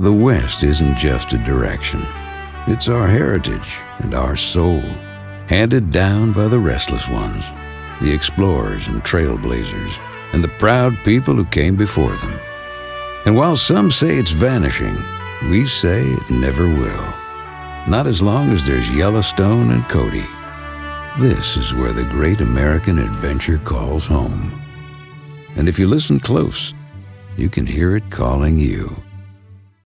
The West isn't just a direction. It's our heritage and our soul, handed down by the restless ones, the explorers and trailblazers, and the proud people who came before them. And while some say it's vanishing, we say it never will. Not as long as there's Yellowstone and Cody. This is where the great American adventure calls home. And if you listen close, you can hear it calling you.